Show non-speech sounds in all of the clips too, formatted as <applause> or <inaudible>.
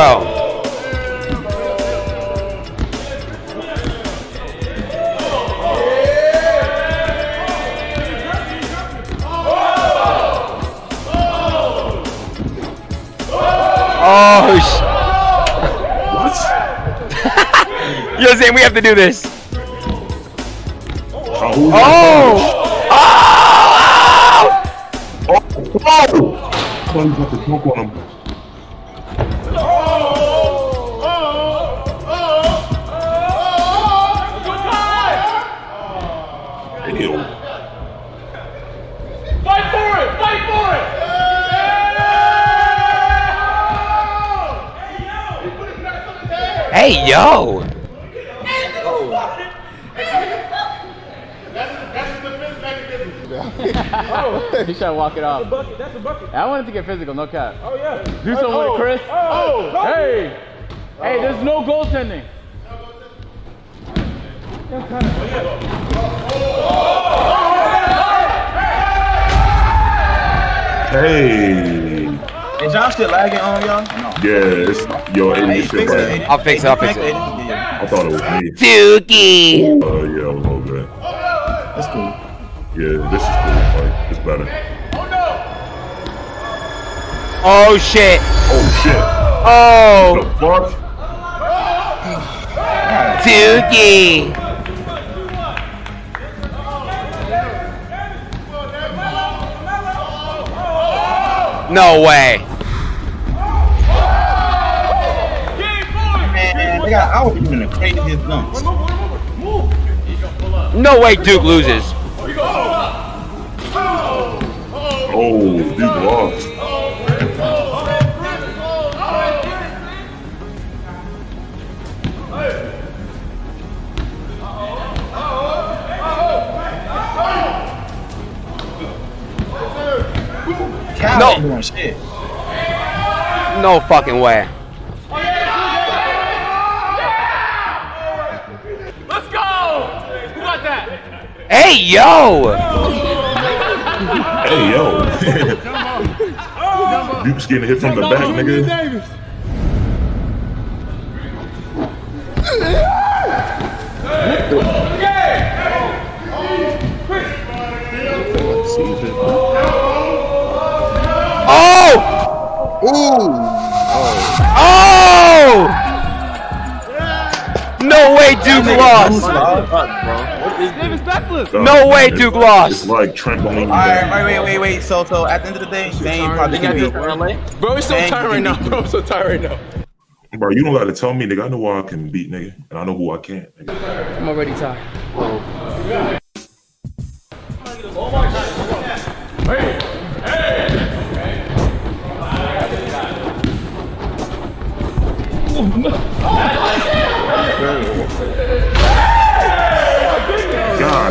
Bro. Oh, sh- What? <laughs> Yo, Zane, we have to do this. Oh! who- <laughs> Oh! Oh! Oh! I Hey, yo! He tried to walk it off. Bucket, that's a bucket. I wanted to get physical, no cap. Oh yeah. Do something with Chris. Oh, oh. Hey! Hey, there's no goaltending. Hey. Is y'all shit lagging on y'all? No. Yeah, it's yo, Adin, Hey, you shit fix it, bad. Adin. I'll fix it, I'll fix it. Adin, yeah, yeah. I thought it was me. Dookie! Uh, yeah, it was all good. That's cool. Yeah, this is cool. Like, it's better. Oh, shit. Oh shit. Oh, The fuck? Dookie! No way. Got, I was doing the craziest dunks. No way Duke loses. Oh, Duke lost. No. shit. No fucking way. Hey, yo! Hey yo. Duke's getting hit from the back, nigga. Oh! Oh! No way Duke lost. No way It's- Duke lost. It's like trampoline. Alright, wait, wait, wait, wait. So, so at the end of the day, Zane probably can beat. Bro, he's so tired right now. Bro, <laughs> I'm so tired right now. Bro, you don't gotta tell me, nigga. I know who I can beat, nigga, and I know who I can't. Nigga. I'm already tired. Oh,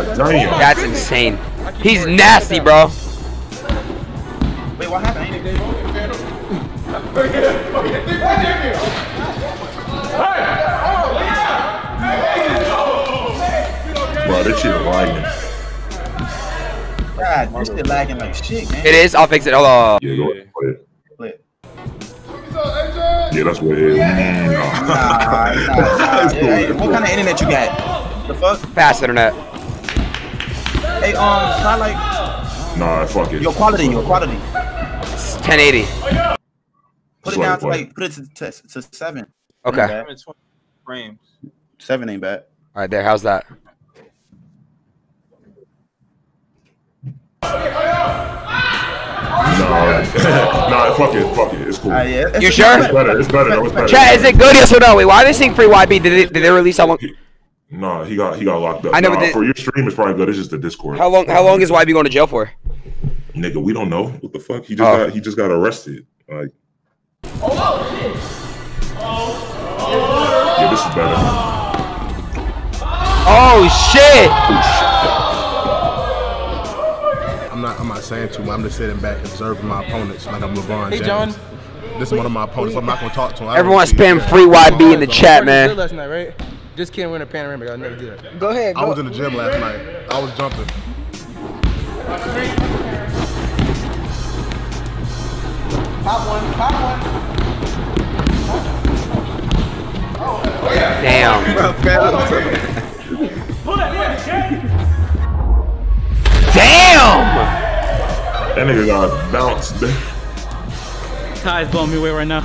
God damn. That's insane. He's nasty, bro. Wait, what happened? Ain't? Bro, this shit lagging. God, this shit lagging like shit, man. It is. I'll fix it. Hold on. Yeah, go ahead. Play it. Yeah, that's what it is. Nah, nah, nah. <laughs> It's Hey, what kind of internet you got? The fuck? Fast internet. Hey, um, try like Nah, fuck it. your quality, your quality. It's 1080. Put it down to like, put it to, to, to seven. Okay. Frames. Seven ain't bad. All right, there. How's that? Nah, <laughs> nah, fuck it, fuck it. It's cool. Uh, yeah, it's- You it's sure? It's better. It's better. though, It's better. Chat, is it good? Yes or no? Wait, why are they saying free YB? Did they, did they release how long? Nah, he got he got locked up. I know, Nah, but they- for your stream, it's probably good. It's just the Discord. How long? How long is YB going to jail for? Nigga, we don't know what the fuck. He just Oh. got he just got arrested. Like, Oh shit! Oh. yeah, this is better. Oh shit! I'm not. I'm not saying too much. I'm just sitting back observing my opponents like I'm LeBron Hey, James. John. This is one of my opponents. I'm not gonna talk to him. Everyone spam free YB in the chat, Good man. last night, right? Just can't win a panoramic. I never did that. Go ahead. Go. I was in the gym last night. I was jumping. Pop one, pop one. Oh, yeah. Damn. Damn! That nigga got bounced. Ty's blowing me away right now.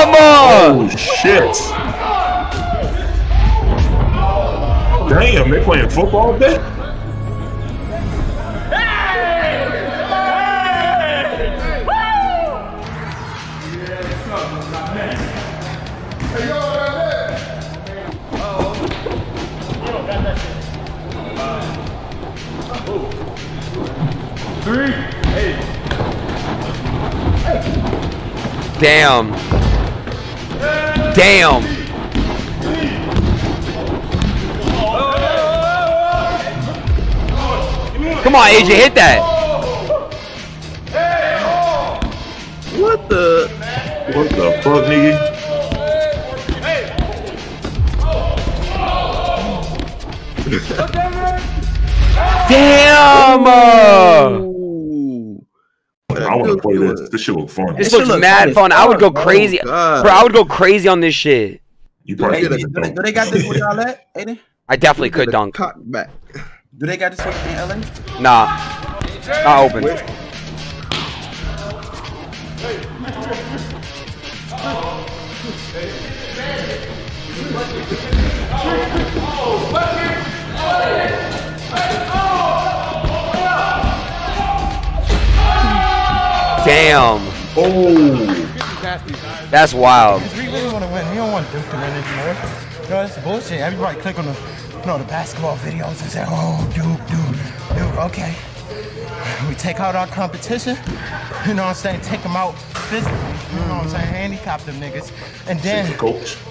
Oh shit! Damn, they playing football there? Damn. Damn. Come on, AJ, hit that. What the? What the fuck, nigga? Damn! Play this. This shit look fun. This This shit looks look mad fun fun. I would go crazy. God. Bro, I would go crazy on this shit. You probably Hey, get do, they, do they got this where y'all at, Adin? I definitely could dunk. Cock back. Do they got this in LA? Nah. Not open. Damn. Oh, That's wild. We really want to win. We don't want Duke to win anymore. You know, it's bullshit. Everybody click on the, you know, the basketball videos and say, oh, Duke, Duke, Duke. Okay. We take out our competition. You know what I'm saying? Take them out physically. You know what I'm saying? Handicap them niggas. And then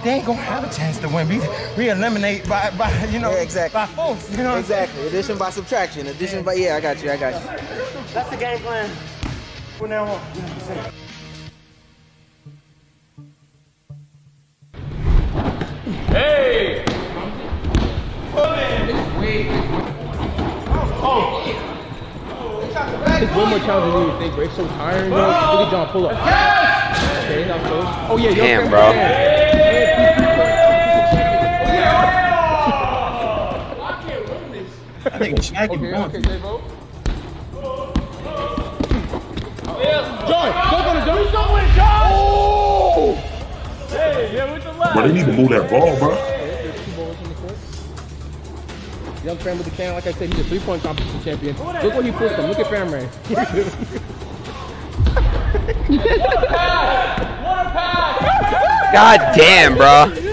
they ain't gonna have a chance to win. We, we eliminate by, by, you know, Yeah, exactly. by force. You know what I'm saying? Exactly. Addition by subtraction. Addition by yeah, I got you. I got you. That's the game plan. From now on. What I'm? It's way more challenging than you think, bro. It's so tiring, bro. Look at John pull up. Okay, close. Oh, yeah, Damn, bro. I think Shaq Okay, okay, jump on it, John. Jump on it, John. Oh! Hey, yeah, with the left. But they need to move that ball, bro. Young fan with the can, like I said, he's a three-point competition champion. Look what he pushed him. Look at Fam Ray. God damn, bro.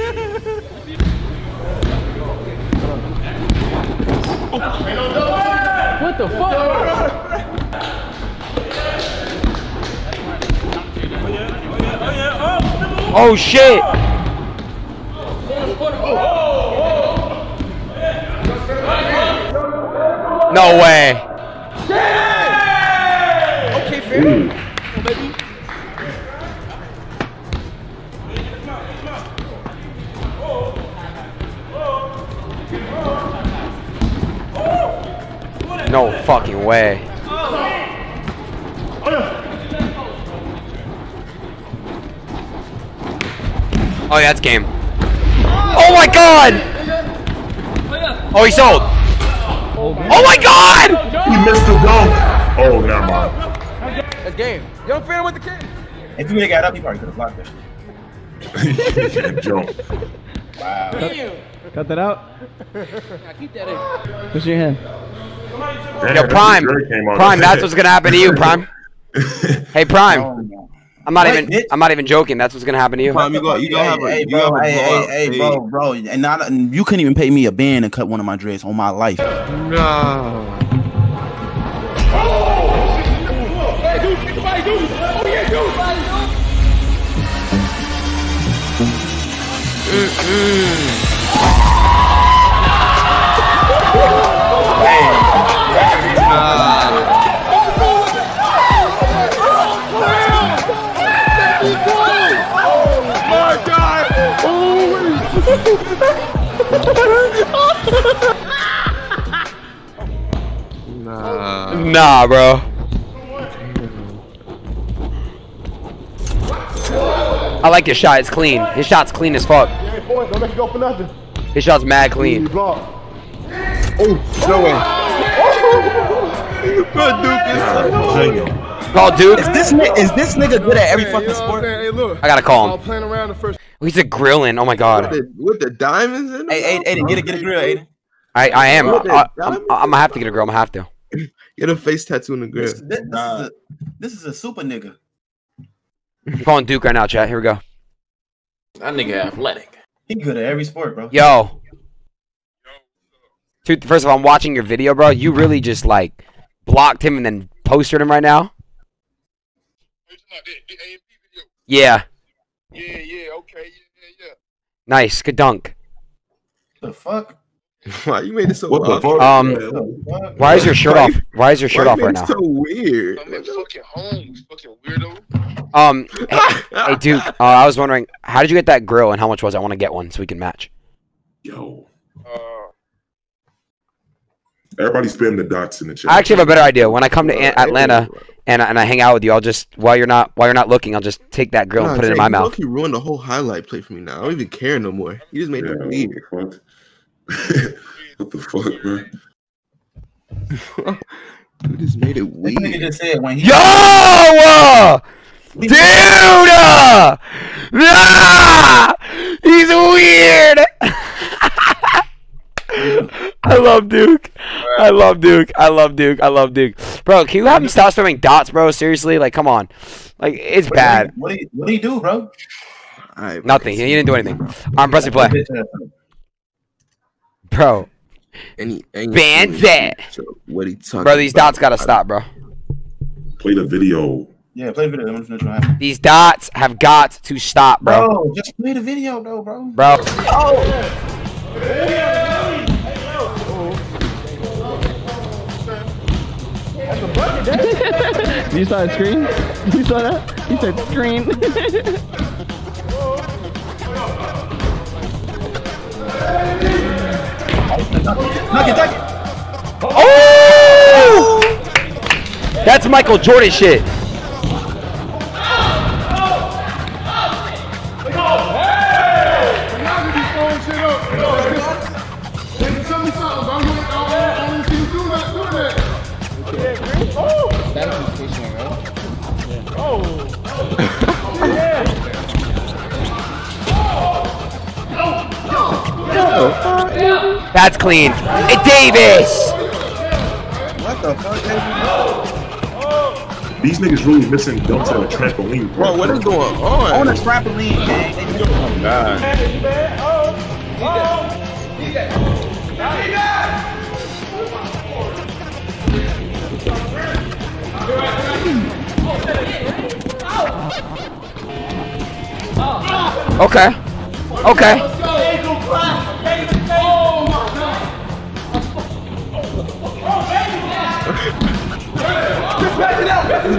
Oh shit. No way. No fucking way. Oh, yeah, that's game. Oh my god! Oh, he sold. Oh my god! He missed the dunk. Oh, never mind. That's game. Young fan with the can. If you would have got up, he probably could have blocked that. Jump. <laughs> Cut that out. Keep that in. What's your hand? Damn, Yo, Prime. Drake came out. Prime, that's what's gonna happen to you, Prime. <laughs> Hey, Prime. Oh, I'm not even. Bitch? I'm not even joking. That's what's gonna happen to you. Bro, you go, you go hey, have a, hey, bro, hey, hey, hey, hey, bro, bro, and not, you couldn't even pay me a band and cut one of my dreads on my life. No. Mm-mm. Hey. Nah. nah. Nah, bro. I like his shot. It's clean. His shot's clean as fuck. His shot's mad clean. Oh, no way. <laughs> Bro, Duke is so Call Duke. Is this is this nigga good at every fucking sport? I gotta call him. All playing around the first. Oh, He's a grilling. Oh my With god. the, with the diamonds in Hey, them? Adin, Adin, get a get a grill, Adin. I I am. With I, I'm. I'm gonna have to get a girl. I'm gonna have to. Get a face tattoo in the grill. This, this, this, is a, this is a super nigga. I'm calling Duke right now, chat. Here we go. That nigga athletic. He good at every sport, bro. Yo. Dude, first of all, I'm watching your video, bro. You really just like blocked him and then posted him right now. Yeah. Yeah, yeah, okay, yeah, yeah, Nice. Good dunk. The fuck? <laughs> Why you made it so What the off? fuck? Um, Yeah. Why is your shirt off? Why is your shirt Why off you right now? so weird. I'm at fucking home, fucking weirdo. Um, hey, hey Duke. Uh, I was wondering, how did you get that grill and how much was it? I want to get one so we can match. Yo. Uh, Everybody spam the dots in the chat. I actually have a better idea. When I come to An- Atlanta and I- and I hang out with you, I'll just while you're not while you're not looking, I'll just take that grill and Nah, put it in my mouth. low-key ruined the whole highlight play for me now. I don't even care no more. You just made Yeah, it what weird. the fuck? <laughs> what the fuck, bro? <laughs> You just made it This nigga weird. just said when he Yo, uh, dude, <laughs> uh, ah, he's weird. <laughs> I love Duke. I love Duke. I love Duke. I love Duke. Bro, can you have him stop spamming dots, bro? Seriously, like, come on. Like, it's bad. What do you what do you do, bro? All right, Nothing. He didn't do anything. I'm pressing play, bro. And he ain't Ban that. what he talking Bro, these about? dots gotta stop, bro. Play the video. Yeah, play the video. I'm just gonna. These dots have got to stop, bro. Bro, just play the video though, bro. Bro. Oh, <laughs> You saw the screen? You saw that? He said screen. <laughs> Knock it, knock it. Oh! That's Michael Jordan shit. That's clean. Hey, Davis. What the fuck? These niggas really missing dunks on the trampoline. Bro, what is going on? On a trampoline, gang. They Oh, God. Okay. Okay.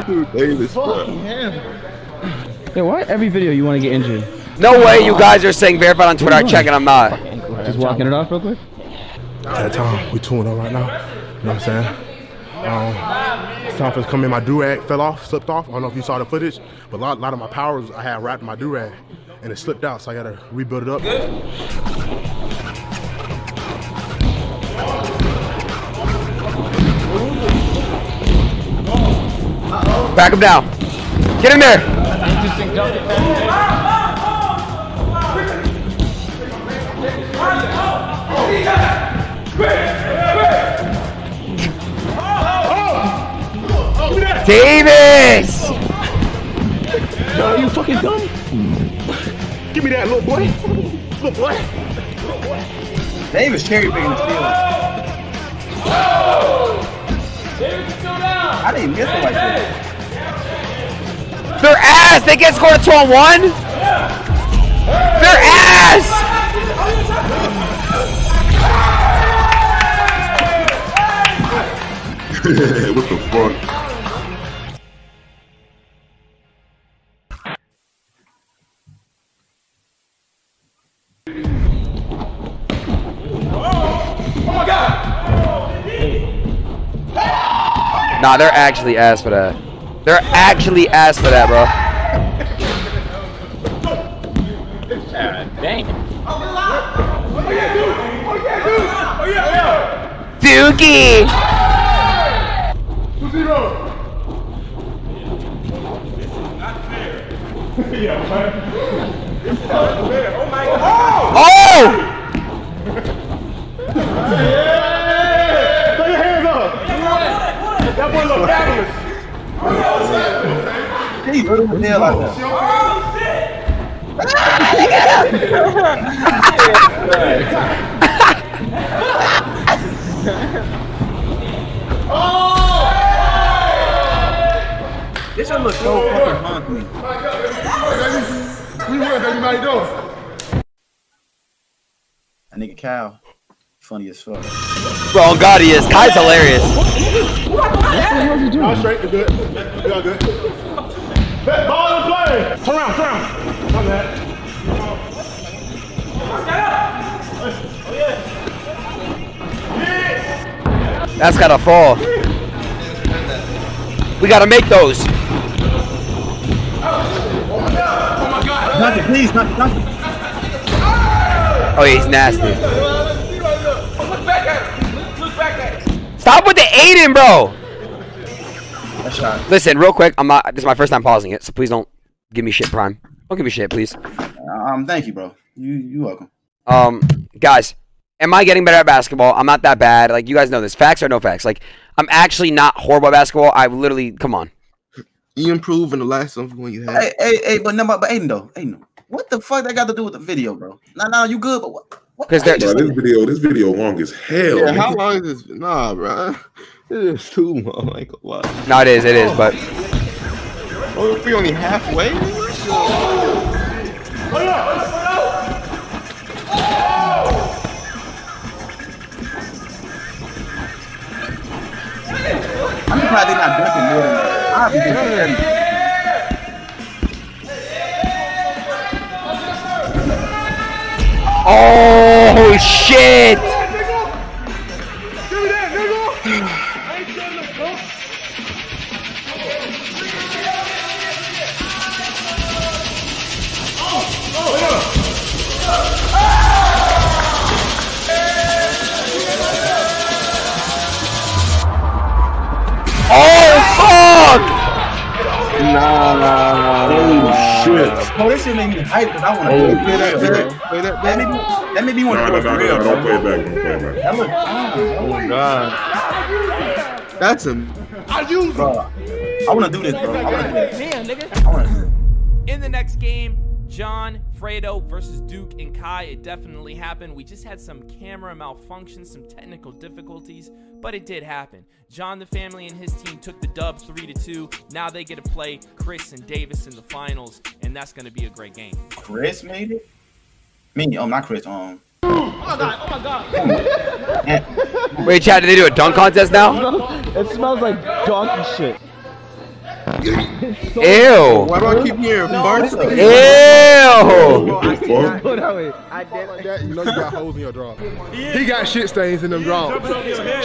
Davis, bro. yeah, why every video you want to get injured? No way you guys are saying verified on Twitter. I check and I'm not. Just walking it off real quick? At the time, we 2 0 right now. You know what I'm saying? Um, it's time for us to come in. My do rag fell off, slipped off. I don't know if you saw the footage, but a lot, lot of my powers I had wrapped in my do rag and it slipped out, so I got to rebuild it up. Back him down. Get in there. Davis. Are you fucking dumb? Give me that little boy. Little boy. Davis cherry picking the field. I didn't miss it like that. Their ass. They get scored a two on one. Their ass. <laughs> what the fuck? Nah, they're actually ass for that. They're actually ass for that, bro. Dang. It. <laughs> <laughs> Oh, you do. Oh, yes, do. Oh, yes, do. Dookie! Dookie. Not fair. Yeah, huh? Oh! Put your hands up. That boy look fabulous. He little as hell out there. This one looks so fucking fun to me. We win, baby. How you doing? That nigga Cal, funny as fuck. Bro, on God, he is. Kai's hilarious. All straight. You're good. You're good. Back ball and play. Turn around, turn around. My bad. That's gotta fall. We gotta make those. Dunk it, please, dunk it, dunk it. Oh, yeah, he's nasty. Stop with the Adin, bro. That shot. Listen, real quick. I'm not. This is my first time pausing it, so please don't give me shit, Prime. Don't give me shit, please. Um, thank you, bro. You you welcome. Um, guys, am I getting better at basketball? I'm not that bad. Like you guys know this. Facts or no facts? Like I'm actually not horrible at basketball. I literally come on. You improve in the last one you had. Hey, hey, hey, but no, but Adin though, Adin, what the fuck that got to do with the video, bro? Nah, nah, you good, but what? Because they're Bro, this video, this video long as hell. Yeah, how long is this? Nah, bro. It is too long. Like, what? No, it is. It is. But Oh, if we only halfway? I'm surprised they not dunking more than that. I'll be dunking. oh shit! Shit. Oh, this shit made me hype because I want to Oh, play Play that that, back. Play that That back. made me, that made me want to nah, do it real, nah, don't play it back. Don't play it back. That look fine, Oh, God. That's a. bro. I want to do this, bro. I want to do this. I want to. In the next game, John, Fredo versus Duke and Kai. It definitely happened. We just had some camera malfunction, some technical difficulties, but it did happen. John, the family, and his team took the dub 3 to 2. Now they get to play Chris and Davis in the finals, and that's going to be a great game. Chris made it. Me, oh, not Chris. Um, Wait, Chad, did they do a dunk contest now? <laughs> It smells like donkey shit. Ew! Why do I keep hearing farts? Ew! What the fuck? Go that way. Like that, you know you got holes in your draw. He got shit stains in them drawers.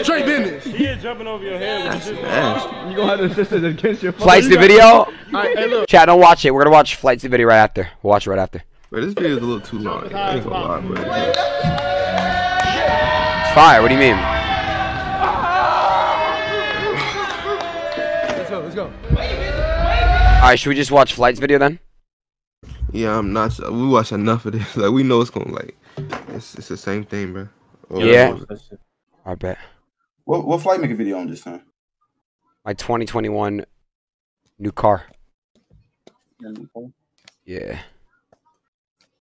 Straight business. He is jumping over your head. with this- You gonna have the sisters against your Flights the video. All right, hey, look. Chad, don't watch it. We're gonna watch Flights the video right after. We'll watch it right after. Bro, this video is a little too long. I ain't gonna lie, bro. Fire. What do you mean? Go. Let's go. All right, should we just watch Flights video then? Yeah, I'm not. We watch enough of this. <laughs> Like, we know it's gonna like. It's, it's the same thing, bro. Oh, Yeah. I bet. what what flight make a video on this time? My 2021 new car. Yeah.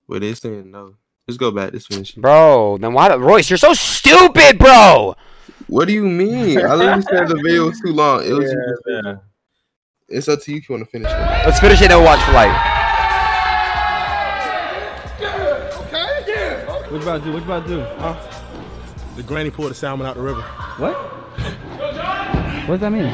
Wait, they saying no. Just go back. Just finish. Bro, then why? the- Royce, you're so stupid, bro. What do you mean? I literally said the video was too long. It was. It's up to you if you want to finish it. Let's finish it and we'll watch Flight. What you about to do? What you about to do? Huh? The granny pulled the salmon out the river. What? What does that mean?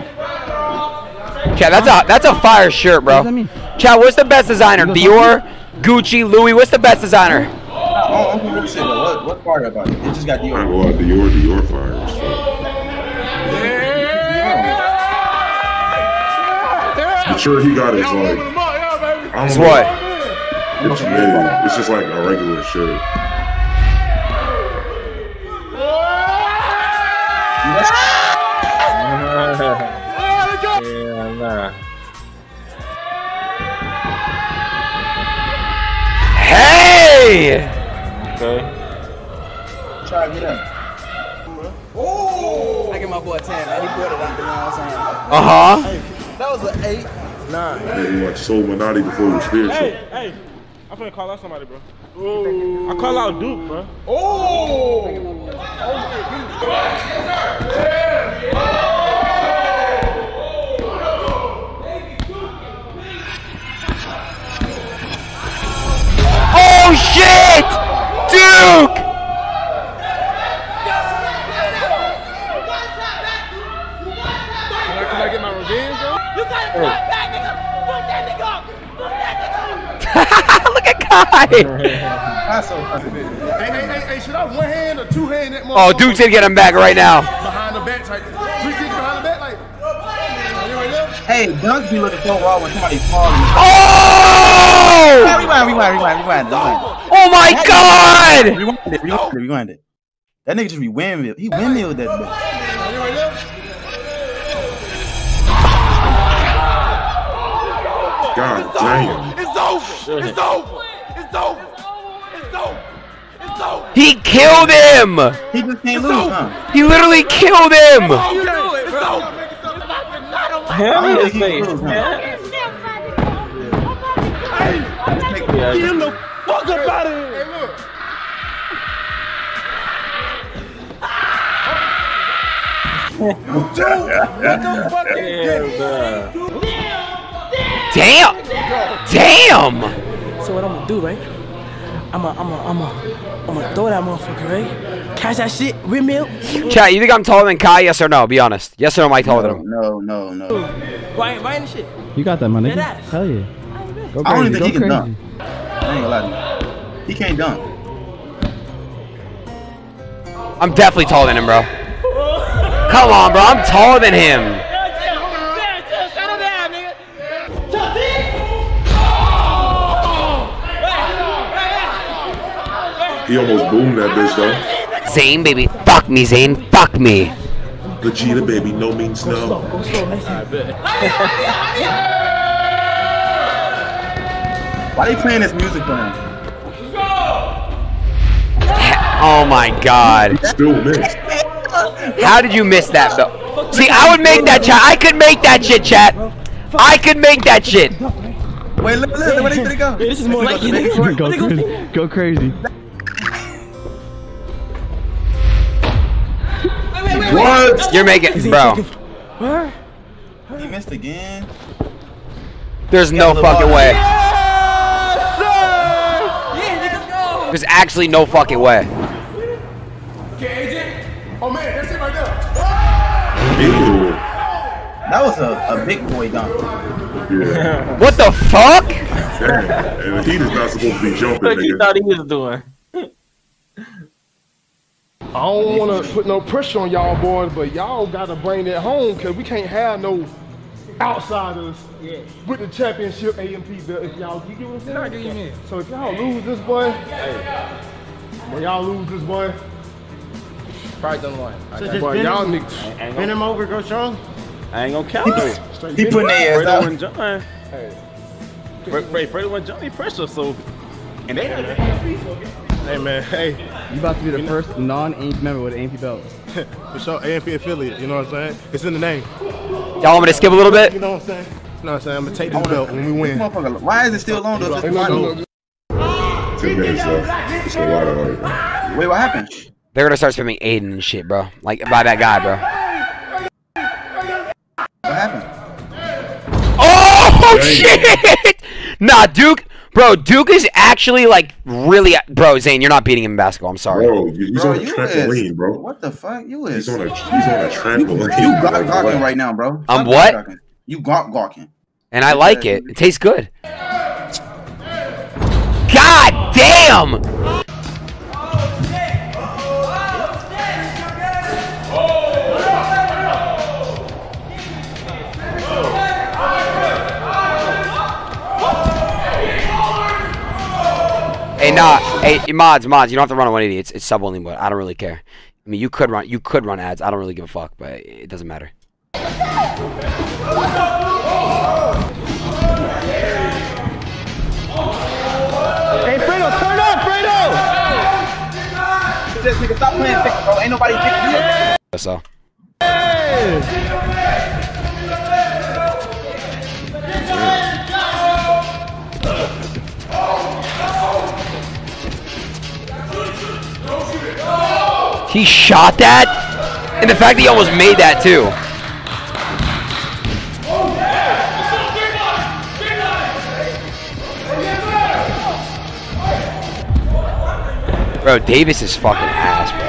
Chad, that's a that's a fire shirt, bro. What does that bro. mean? Chad, what's the best designer? Dior, Gucci, Louis. What's the best designer? Oh, I'm gonna say, what what part about it? It just got I Dior. go out Dior, Dior fire. The shirt he got is like, I don't It's know. what? It's mid. It's just like a regular shirt. yeah, nah. Hey! Okay. Try to get up. Oh! I give my boy 10, man. He put it up, you know what I'm saying? Uh-huh. Hey, that was an 8. Nine. Yeah, he like sold Minati before he was spiritual. Hey, hey, I'm finna call out somebody, bro. Oh. I call out Duke, bro. Oh! Oh shit! Duke! Can I get my revenge, bro? You gotta put that back, nigga! Put that nigga up! Put that Look at Kai! That's so funny. Hey, hey, hey, hey, should I one hand or two hand that Oh, motherfucker? Duke's gonna get him back right now. Behind the back, type. Three kicks behind the back, like. You right there? Hey, dunks be looking so raw when somebody's falling. Oh! Rewind, rewind, rewind, rewind, rewind. Oh my god! Rewind it, rewind it, rewind it. That nigga just be windmill. He windmilled that bitch. You? God damn. It's over! It's over! It's over! It's over! It's over! He killed him! He just can't lose, huh? He literally killed him! You do it, bro! Hell in his face. Get him the fuck up out of here! Hey, look. Damn! Damn! So what I'm gonna do, right? I'm gonna, I'm gonna, I'm gonna, I'm gonna throw that motherfucker, right? Catch that shit, windmill. Chat, you think I'm taller than Kai? Yes or no? Be honest. Yes or no, am I taller than him? No, no, no. Right, right in the shit. You got that, my Dead nigga. ass. Hell yeah. Go I don't even crazy, think he can dunk. I ain't gonna lie to you. He can't dunk. I'm definitely taller than him, bro. Come on, bro. I'm taller than him. He almost boomed that bitch though. Zane, baby. Fuck me, Zane. Fuck me. Vegeta, baby, no means no. Why they playing this music for him? <laughs> Oh my god. Still missed. How did you miss that, though? See, I would make that chat. I could make that shit, chat. I could make that shit. Wait, look, look, where they finna go? This is more like you, Make it nigga. work. Go crazy. Go crazy. What? You're making, bro. He missed again. There's no fucking way. There's actually no fucking way. Okay, AJ. Oh man, that's it right there. Ew. That was a, a big boy dunk. Yeah. What the fuck? Damn. <laughs> And he is not supposed to be jumping, What you nigga. thought he was doing? I don't want to put no pressure on y'all boys, but y'all got to bring that home because we can't have no outsiders with the championship AMP belt. If y'all, you get what I'm saying? So if y'all lose this boy, when y'all lose this boy, probably done one. So just boy, bend y'all him- niggas. Bend him over, go strong. I ain't gonna count though. He putting their ass Fredo out. and John. Hey. Wait, Fredo and Johnny pressure, so and they have Hey man, hey, You about to be the first non-AMP member with an AMP belt. <laughs> for sure, AMP affiliate. You know what I'm saying? It's in the name. Y'all want me to skip a little bit? You know what I'm saying? You know what I'm saying? I'm gonna take this belt when we win. Why is it still on? Though? Hey, look, look, look. Ten minutes left. It's a lot of like, Wait, what happened? They're gonna start spamming Adin and shit, bro. Like by that guy, bro. What happened? Oh <laughs> shit! Nah, Duke, bro. Duke is actually like really, bro. Zane, you're not beating him in basketball. I'm sorry. bro, he's Bro, on a trampoline, is, bro. What the fuck? You is. He's on a he's on a trampoline. You got Like, gawking right now, bro. Um, I'm Stop what? gawking. You got gawking. And I like it. It tastes good. God damn! Nah. Hey, mods, mods. You don't have to run on 180. It's it's sub only mode. I don't really care. I mean, you could run you could run ads. I don't really give a fuck, but it doesn't matter. Hey, Fredo, turn up, Fredo! This nigga, stop playing thick, bro. Ain't nobody picking you. So. He shot that? And the fact that he almost made that too. Bro, Davis is fucking ass, bro.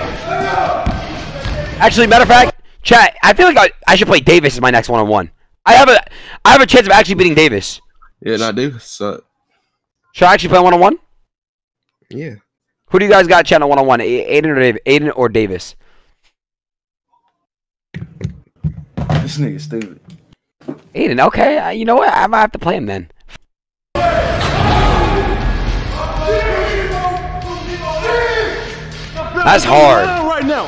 Actually, matter of fact, chat, I feel like I, I should play Davis as my next one-on-one. I have a I have a chance of actually beating Davis. Yeah, not Davis suck. Should I actually play one-on-one? Yeah. Who do you guys got channel on one-on-one? Adin or Davis? Adin or Davis? This nigga stupid. Adin, okay. uh, You know what? I might have to play him then. That's hard. Right now,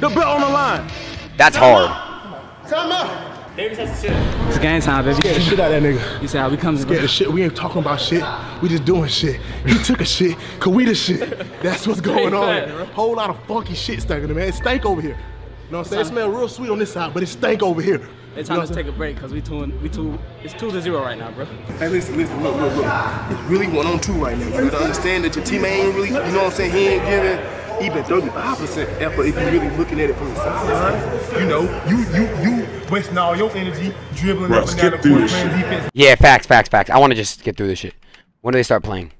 the belt on the line. That's hard. Time out. Davis has to shit. It's game time, baby. Scared the shit out of that nigga. You see how we come Scared the shit. We ain't talking about shit. We just doing shit. He took a shit, cause we the shit. That's what's <laughs> going on. Whole lot of funky shit stinking, man. It stank over here. You know what I'm saying? It smell real sweet on this side, but it stank over here. It's You know time to take a break because we two, we two, it's two to zero right now, bro. Hey, listen, listen, look, look, look. It's really one on two right now. You gotta understand that your team ain't really, you know what I'm saying? He ain't giving even 35% effort if you're really looking at it from the side. You know, you you you wasting all your energy dribbling Bro, up and down the court playing defense. Yeah, facts, facts, facts. I want to just get through this shit. When do they start playing?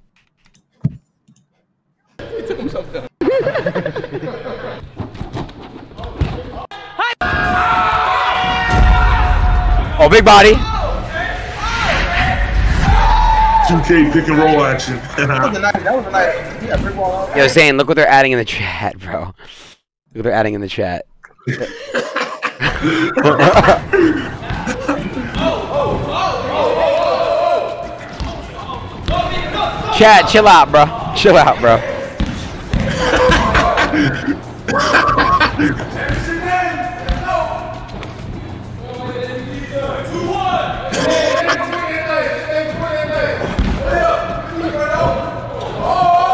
Oh, big body. 2K pick and roll action. <laughs> That was a nice, that was a nice, yeah, brick wall. Yo, Zane, look what they're adding in the chat, bro. Look what they're adding in the chat. <laughs> Chat, chill out, bro. Chill out, bro.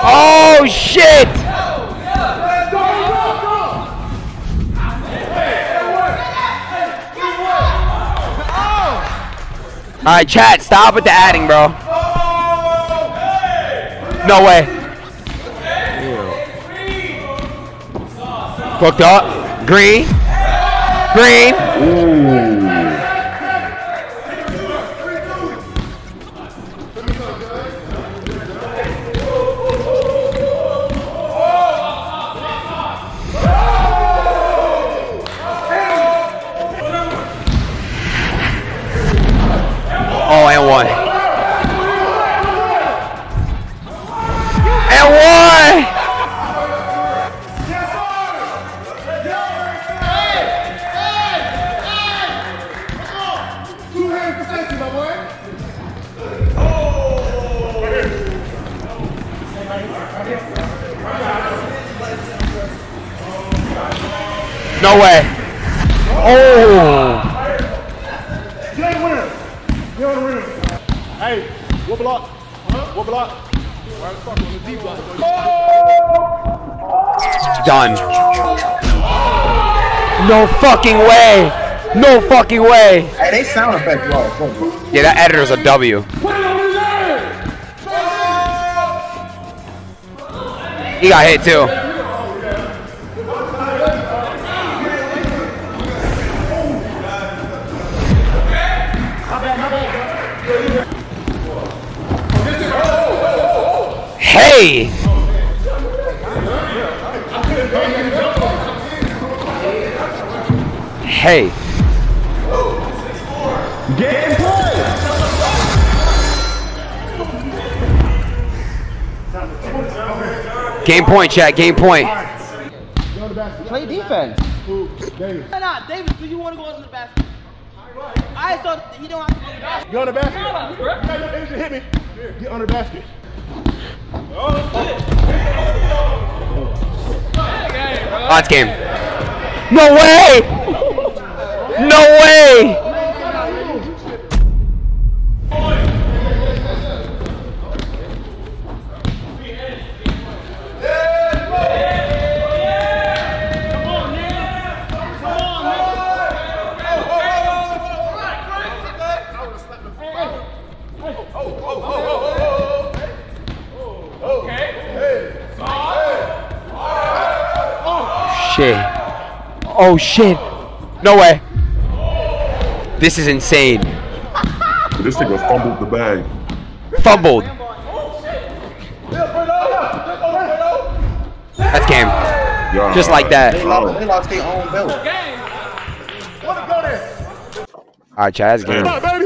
Oh shit! All right, chat, stop with the adding, bro. No way. Hooked up. Green. Green. Oh, What block? Fuck on the deep block. Done. No fucking way. No fucking way. Hey, they sound effects low. Yeah, that editor's a W. He got hit too. Hey! Hey. Game Game point, chat. Game point. Play defense. Nah, nah, Davis, do you want to go into the basket? I thought he don't have to go to the basket. Get on the basket. Hit me. Get on the basket. Oh, that's game. No way! No way! Oh shit. No way. This is insane. This nigga fumbled the bag. Fumbled. That's game. Just like that. They lost, they lost their own belt. Alright, chat, that's game.